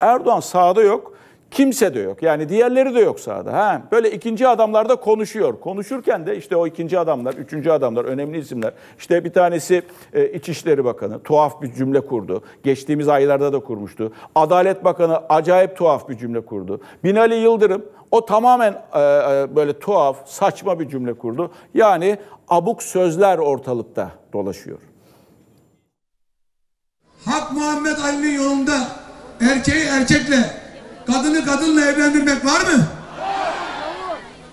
Erdoğan sağda yok. Kimse de yok. Yani diğerleri de yok sahada. Ha, böyle ikinci adamlar da konuşuyor. Konuşurken de işte o ikinci adamlar, üçüncü adamlar, önemli isimler. İşte bir tanesi e, İçişleri Bakanı tuhaf bir cümle kurdu. Geçtiğimiz aylarda da kurmuştu. Adalet Bakanı acayip tuhaf bir cümle kurdu. Binali Yıldırım o tamamen e, e, böyle tuhaf, saçma bir cümle kurdu. Yani abuk sözler ortalıkta dolaşıyor. Hak Muhammed Ali'nin yolunda erkeği erkekle kadını kadınla evlendirmek var mı?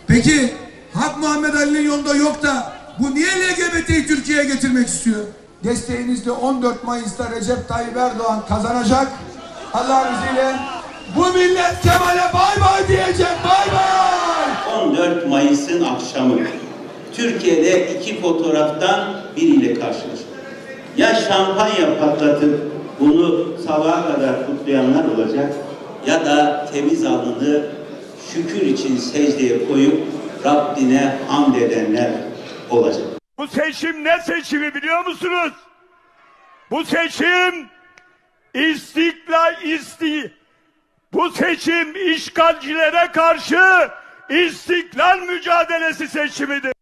Peki Hak Muhammed Ali'nin yolunda yok da bu niye LGBT'yi Türkiye'ye getirmek istiyor? Desteğinizde 14 Mayıs'ta Recep Tayyip Erdoğan kazanacak. Allah izniyle bu millet Kemal'e bay bay diyecek bay bay. 14 Mayıs'ın akşamı Türkiye'de iki fotoğraftan biriyle karşılaştık. Ya şampanya patlatıp bunu sabaha kadar kutlayanlar olacak ya da temiz alnını şükür için secdeye koyup Rabbine hamd edenler olacak. Bu seçim ne seçimi biliyor musunuz? Bu seçim istiklal isti bu seçim işgalcilere karşı istiklal mücadelesi seçimidir.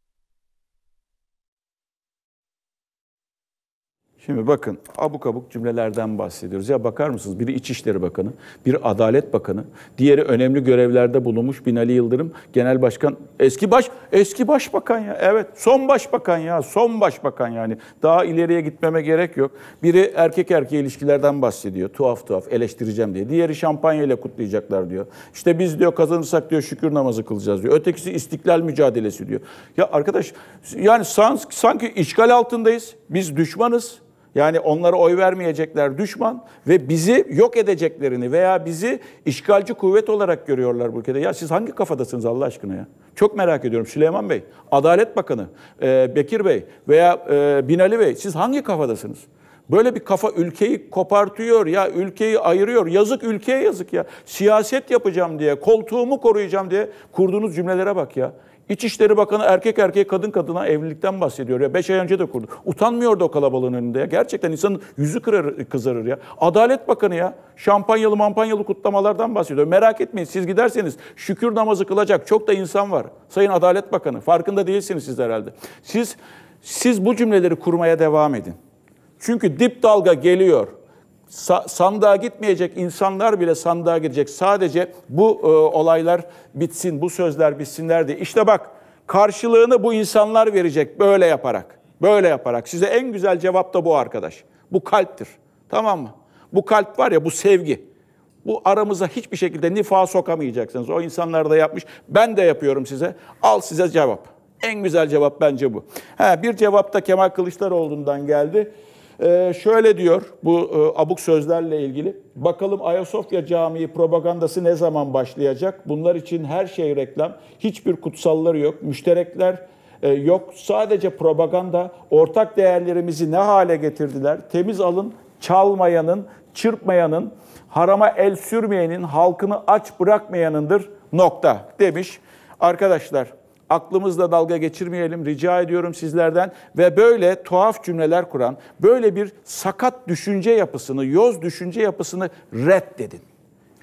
Şimdi bakın abuk abuk cümlelerden bahsediyoruz. Ya bakar mısınız? Biri İçişleri Bakanı, biri Adalet Bakanı, diğeri önemli görevlerde bulunmuş Binali Yıldırım, Genel Başkan, eski baş eski başbakan ya. Evet, son başbakan ya, son başbakan yani. Daha ileriye gitmeme gerek yok. Biri erkek erkeğe ilişkilerden bahsediyor. Tuhaf tuhaf eleştireceğim diye. Diğeri şampanya ile kutlayacaklar diyor. İşte biz diyor kazanırsak diyor şükür namazı kılacağız diyor. Ötekisi istiklal mücadelesi diyor. Ya arkadaş yani sanki işgal altındayız. Biz düşmanız. Yani onlara oy vermeyecekler düşman ve bizi yok edeceklerini veya bizi işgalci kuvvet olarak görüyorlar bu ülkede. Ya siz hangi kafadasınız Allah aşkına ya? Çok merak ediyorum Süleyman Bey, Adalet Bakanı, e, Bekir Bey veya e, Binali Bey siz hangi kafadasınız? Böyle bir kafa ülkeyi kopartıyor ya, ülkeyi ayırıyor. Yazık ülkeye yazık ya. Siyaset yapacağım diye, koltuğumu koruyacağım diye kurduğunuz cümlelere bak ya. İçişleri Bakanı erkek erkeğe kadın kadına evlilikten bahsediyor ya. Beş ay önce de kurdu. Utanmıyordu o kalabalığın önünde ya. Gerçekten insanın yüzü kırar, kızarır ya. Adalet Bakanı ya. Şampanyalı mampanyalı kutlamalardan bahsediyor. Merak etmeyin siz giderseniz şükür namazı kılacak çok da insan var. Sayın Adalet Bakanı. Farkında değilsiniz siz herhalde. Siz, siz bu cümleleri kurmaya devam edin. Çünkü dip dalga geliyor sa- sandığa gitmeyecek insanlar bile sandığa girecek. Sadece bu e, olaylar bitsin, bu sözler bitsinler diye. İşte bak karşılığını bu insanlar verecek böyle yaparak. Böyle yaparak. Size en güzel cevap da bu arkadaş. Bu kalptir. Tamam mı? Bu kalp var ya bu sevgi. Bu aramıza hiçbir şekilde nifa sokamayacaksınız. O insanlar da yapmış. Ben de yapıyorum size. Al size cevap. En güzel cevap bence bu. Ha, bir cevap da Kemal Kılıçdaroğlu'ndan geldi. Ee, şöyle diyor bu e, abuk sözlerle ilgili. Bakalım Ayasofya Camii propagandası ne zaman başlayacak? Bunlar için her şey reklam. Hiçbir kutsalları yok. Müşterekler e, yok. Sadece propaganda. Ortak değerlerimizi ne hale getirdiler? Temiz alın, çalmayanın, çırpmayanın, harama el sürmeyenin, halkını aç bırakmayanındır nokta demiş. Arkadaşlar aklımızla dalga geçirmeyelim rica ediyorum sizlerden ve böyle tuhaf cümleler kuran, böyle bir sakat düşünce yapısını, yoz düşünce yapısını reddedin.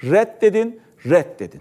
Reddedin, reddedin.